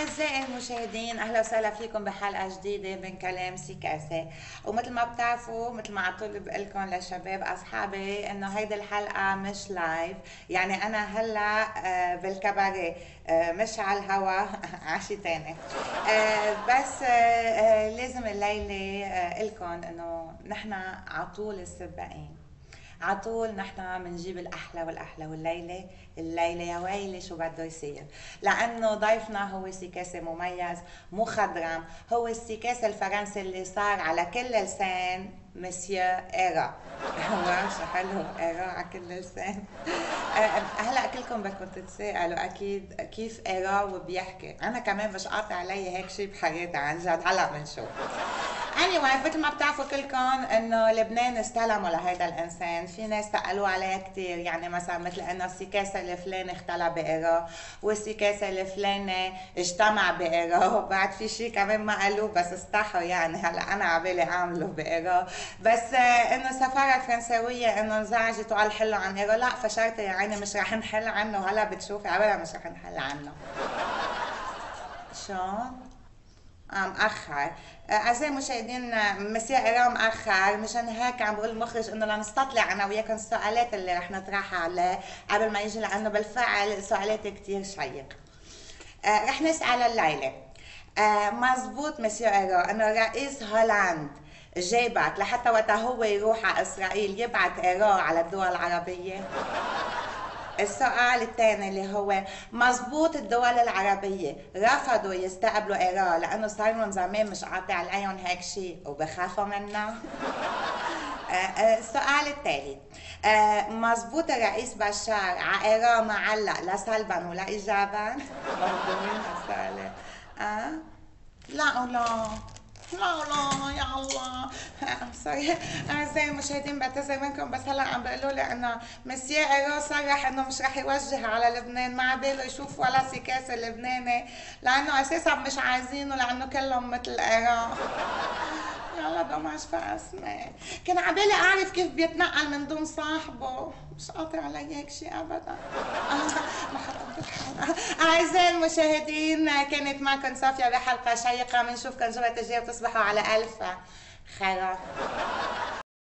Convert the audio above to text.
أعزائي المشاهدين أهلا وسهلا فيكم بحلقة جديدة من كلام سيكاسة ومثل ما بتعرفوا مثل ما على طول بقول لكم للشباب أصحابي إنه هيدي الحلقة مش لايف يعني أنا هلأ آه، بالكباريه آه، مش على الهوا عشي تاني. آه، بس لازم الليلة لكم إنه نحن على طول السباقين. عطول نحن بنجيب الأحلى والأحلى والليلة الليلة يا ويلي شو بده يصير. لأنه ضيفنا هو سيكاسي مميز مخضرم هو السيكاسي الفرنسي اللي صار على كل لسان مسيو ايرا شو حلو ايرا على كل لسان. آه، هلأ كلكم بدكم تتساءلوا أكيد كيف ايرا وبيحكي. أنا كمان مش قاطع علي هيك شيء بحياتي عن جد. هلأ بنشوف. Anyway مثل ما بتعرفوا كلكم إنه لبنان استلموا لهذا الإنسان. في ناس سالوا عليه كثير يعني مثلا مثل إنه السيكاسه الفلاني اختلى بايرا والسيكاسه الفلاني اجتمع بايرا وبعد في شيء كمان ما قالوه بس استحوا يعني. هلا أنا عبالي اعمله بايرا بس إنه السفارة الفرنساويه إنه انزعجت وقال حلوا عن ايرا لا فشرت يا عيني مش رح نحل عنه. هلا بتشوفي ابدا مش رح نحل عنه. شو؟ مأخر أعزائي المشاهدين مسيا إيران مأخر مشان هيك عم بقول المخرج إنه لنستطلع أنا وياكم السؤالات اللي رح نطرحها عليه قبل ما يجي لأنه بالفعل سؤالات كتير شيق آه، رح نسأل الليلة مزبوط مسيا إيران إنه رئيس هولاند جابك لحتى وقت هو يروح على إسرائيل يبعث إيران على الدول العربية السؤال الثاني اللي هو مزبوط الدول العربية. رفضوا يستقبلوا إيران لأنه صار لهم زمان مش عاطي عليهم هيك شيء وبخافوا منه. آه، آه، السؤال التالي آه، مزبوط الرئيس بشار على إيران معلق لا سلبا ولا إيجابا؟ مهضومين هالسؤال أه؟ لا ولا. لا لا يا الله. سوري اعزائي المشاهدين بعتذر منكم بس هلا عم بيقولوا لي إنه مسيا ايرو صرح إنه مش رح يوجه على لبنان. ما عباله يشوف ولا سيكاسه لبناني لأنه أساسا مش عايزينه لأنه كلهم مثل ايران يلا دوماج اسماء كان عبالي أعرف كيف بيتنقل من دون صاحبه. مش قاطع علي هيك شيء ابدا. ما أعزائي المشاهدين كانت معكم صافية بحلقة شيقة بنشوفكم جمعة الجايه وتصبحوا على ألف خير.